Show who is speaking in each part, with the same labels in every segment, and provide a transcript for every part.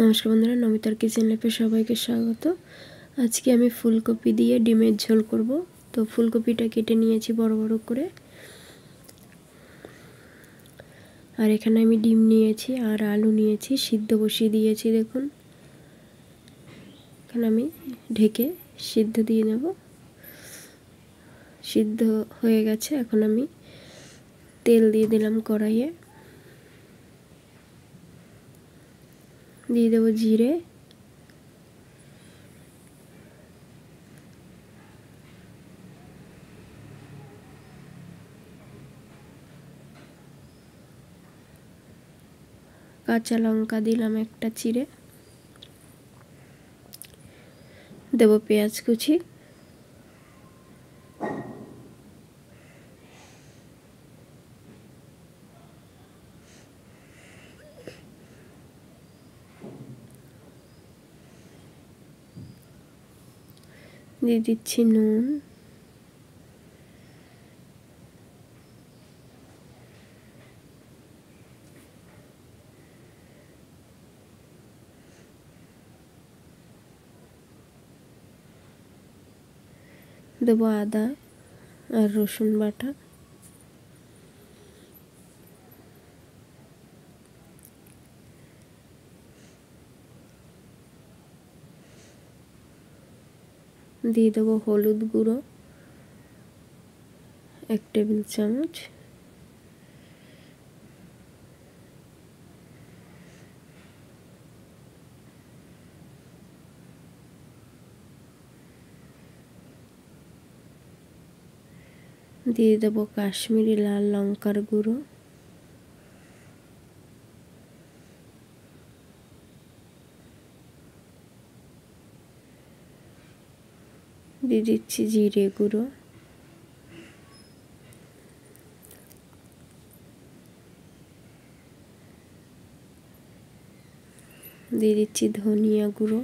Speaker 1: নমস্কার বন্ধুরা, নমিতার কিচেন ল্যাপে সবাইকে স্বাগত। আজকে আমি ফুলকপি দিয়ে ডিমের ঝোল করব। তো ফুলকপিটা কেটে নিয়েছি বড় বড় করে। আর এখানে আমি ডিম নিয়েছি আর আলু নিয়েছি, সিদ্ধ বসিয়ে দিয়েছি দেখুন। এখানে আমি ঢেকে সিদ্ধ দিয়ে নেব সিদ্ধ হয়ে গেছে, এখন আমি তেল দিয়ে দিলাম কড়াইয়ে। দিয়ে দেবো জিরে কাঁচা লঙ্কা দিলাম একটা চিড়ে। দেবো পেঁয়াজ কুচি। দিয়ে দিচ্ছি নুন দেবো আদা আর রসুন বাটা। দিয়ে দেবো হলুদ গুঁড়ো এক টেবিল চামচ। দিয়ে দেবো কাশ্মীরি লাল লঙ্কার গুঁড়ো। দিয়ে দিচ্ছি জিরে গুঁড়ো। দিয়ে দিচ্ছি ধনিয়া গুঁড়ো।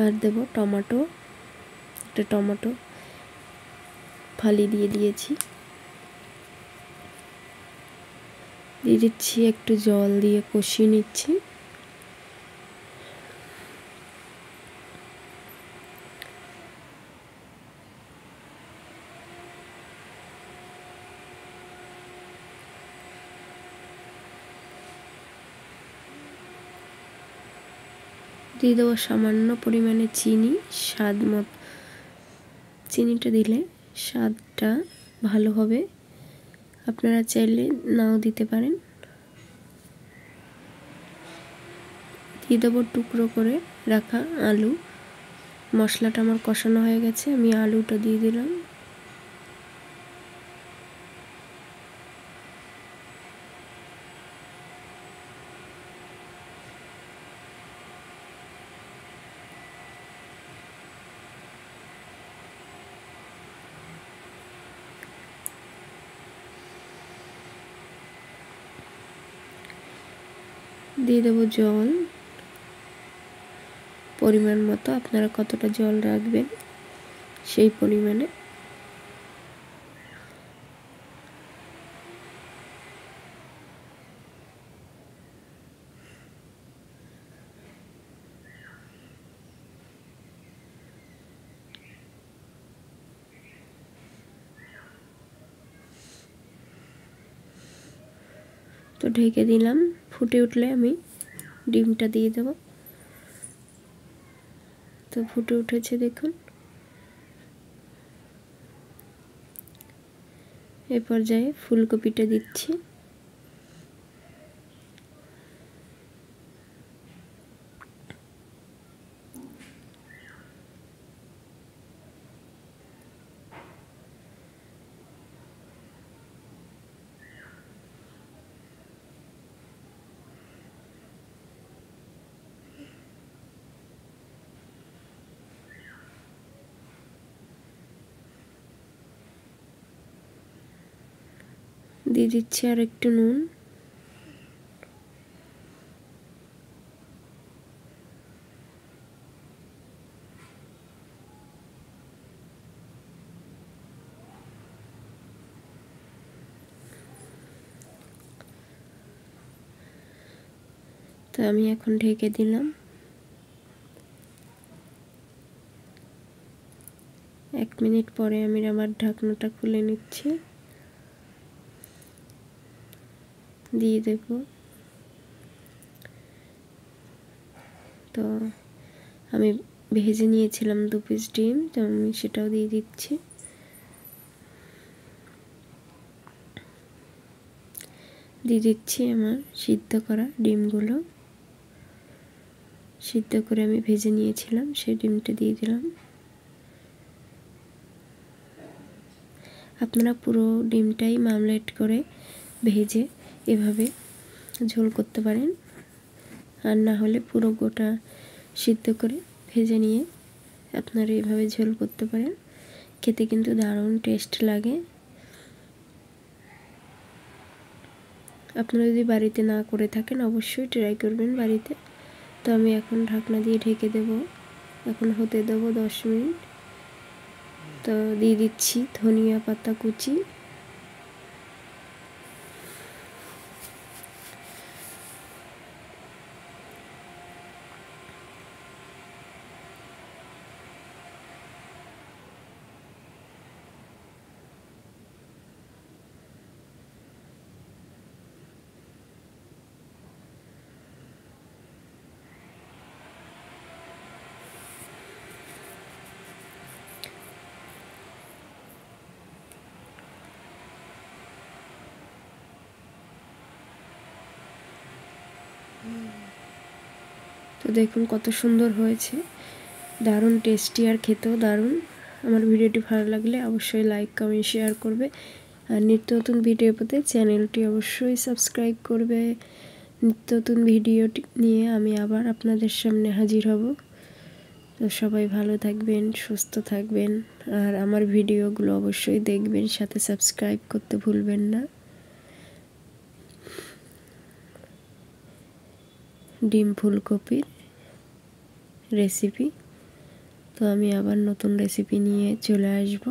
Speaker 1: আর দেব টমেটো, একটা টমেটো ফালি দিয়ে দিয়েছি। দিয়ে দিচ্ছি, একটু জল দিয়ে কষিয়ে নিচ্ছি। দিয়ে দেবো সামান্য পরিমাণে চিনি, স্বাদ মত চিনিটা দিলে স্বাদটা ভালো হবে। আপনারা চাইলে নাও দিতে পারেন। দিয়ে দেবো টুকরো করে রাখা আলু। মশলাটা আমার কষানো হয়ে গেছে, আমি আলুটা দিয়ে দিলাম। দিয়ে দেবো জল। পরিমাণ মতো আপনারা কতটা জল রাখবেন সেই পরিমাণে। তো ঢেকে দিলাম। ফুটে উঠলে আমি ডিমটা দিয়ে দেব। তো ফুটে উঠেছে দেখুন। এ পর্যায়ে ফুলকপিটা দিচ্ছি। দিয়ে দিচ্ছি আর একটু নুন। তো আমি এখন ঢেকে দিলাম। এক মিনিট পরে আমি আমার ঢাকনাটা খুলে নিচ্ছি। দিয়ে দেব। তো আমি ভেজে নিয়েছিলাম দু পিস ডিম, তো আমি সেটাও দিয়ে দিচ্ছি। দিয়ে দিচ্ছি আমার সিদ্ধ করা ডিমগুলো। সিদ্ধ করে আমি ভেজে নিয়েছিলাম সেই ডিমটা দিয়ে দিলাম। আপনারা পুরো ডিমটাই মামলেট করে ভেজে এভাবে ঝোল করতে পারেন। আর না হলে পুরো গোটা সিদ্ধ করে ভেজে নিয়ে আপনারা এভাবে ঝোল করতে পারেন। খেতে কিন্তু দারুণ টেস্ট লাগে। আপনারা যদি বাড়িতে না করে থাকেন অবশ্যই ট্রাই করবেন বাড়িতে। তো আমি এখন ঢাকনা দিয়ে ঢেকে দেব। এখন হতে দেবো দশ মিনিট। তো দিয়ে দিচ্ছি ধনিয়া পাতা কুচি। তো দেখুন কত সুন্দর হয়েছে। দারুণ টেস্টি আর খেতেও দারুণ। আমার ভিডিওটি ভালো লাগলে অবশ্যই লাইক কমেন্ট শেয়ার করবে। আর নিত্য নতুন ভিডিও পেতে চ্যানেলটি অবশ্যই সাবস্ক্রাইব করবে। নিত্য নতুন ভিডিওটি নিয়ে আমি আবার আপনাদের সামনে হাজির হব। তো সবাই ভালো থাকবেন, সুস্থ থাকবেন। আর আমার ভিডিওগুলো অবশ্যই দেখবেন, সাথে সাবস্ক্রাইব করতে ভুলবেন না। ডিম ফুলকপির রেসিপি তো আমি আবার নতুন রেসিপি নিয়ে চলে আসব।